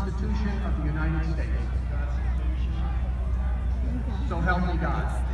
Constitution of the United States. So help me God.